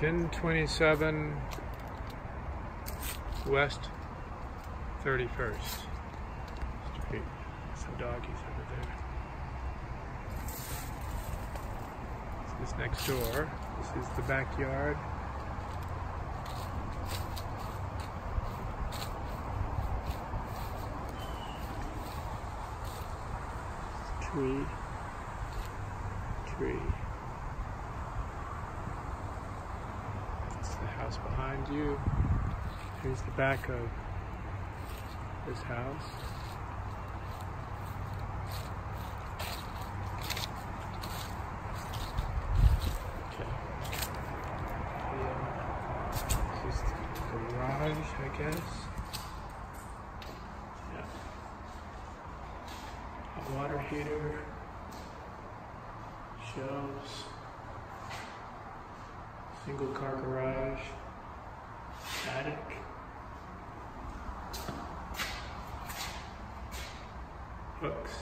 1027 West 31st Street. Some doggies over there. This is next door. This is the backyard. Tree. Tree. It's the house behind you. Here's the back of this house. Okay. Yeah. Garage, I guess. Yeah. A water heater. Shelves. Single car garage. Attic. Hooks.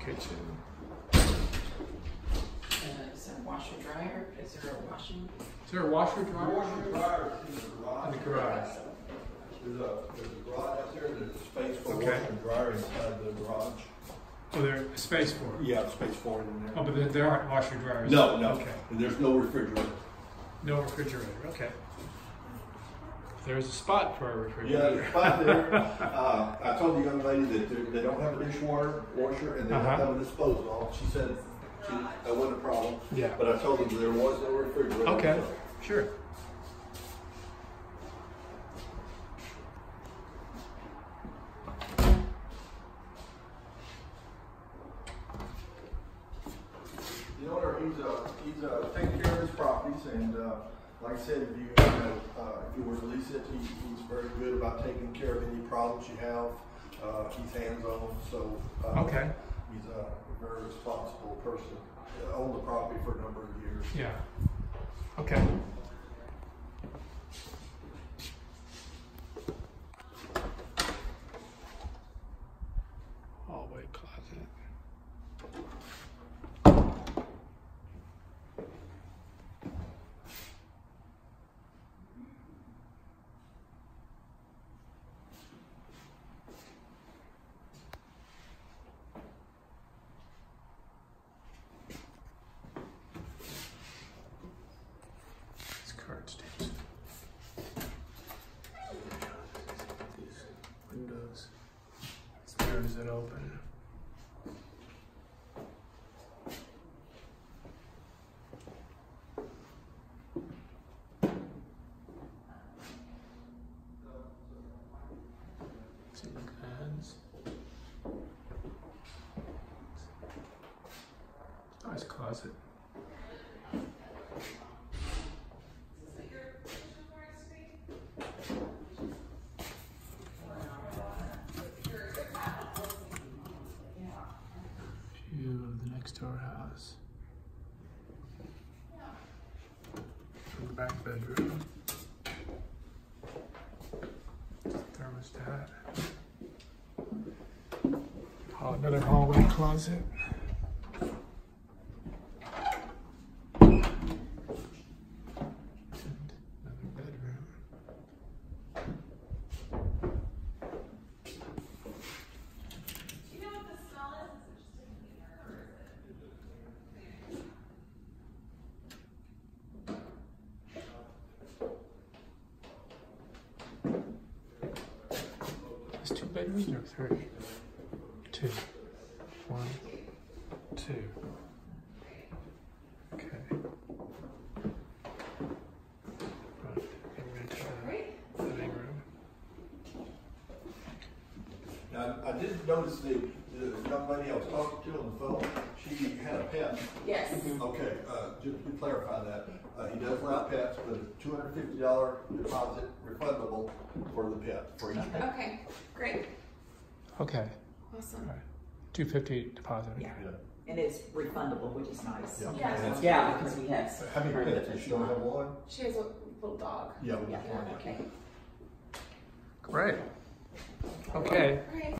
Kitchen. Uh, is there a washer dryer? Is there a washing? Is there a washer dryer? Washer dryer is in the garage. In the garage. There's a, there's a garage out there, there's a space for Okay. washer and dryer inside the garage. Oh, there's space for it. Yeah, space for it in Oh, there. but there, there aren't washer dryers. No, no, Okay. and there's no refrigerator. No refrigerator. Okay. There's a spot for a Yeah, refrigerator. there's spot there. Uh, I told the young lady that they- they don't have a dishwater, washer, and they don't Uh-huh. have a disposal. She said she, that wasn't a problem, Yeah. but I told them there was no refrigerator. Okay. Sure. The owner, he's, uh, he's, uh, taking care of his properties and, uh, like I said, if you, you know, uh, if you were to lease it, he, he's very good about taking care of any problems you have. Uh, he's hands-on, so. uh, Okay. He's a very responsible person, uh, owned the property for a number of years. Yeah. Okay. It open? Nice closet. Of the house. From the back bedroom. Thermostat. Another hallway closet. And Another bedroom. Is two bedrooms or three? Two. One, two. Okay. Right, and we're the living room. Now, I did notice the, the uh, young lady I was talking to on the phone, she had a pet. Yes. Okay, uh, just to clarify that, uh, he does allow pets, but a two hundred fifty dollar deposit refundable for the pet, for each pet. Okay, great, Okay, awesome. all right. Two fifty deposit. Yeah. Yeah. And it's refundable, which is nice. Yeah. Yes. And it's- Yeah, because we have. How many pets? Does it's she only have one? She has a little dog. Yeah. we Yeah, just want- okay. Great. Okay. Great.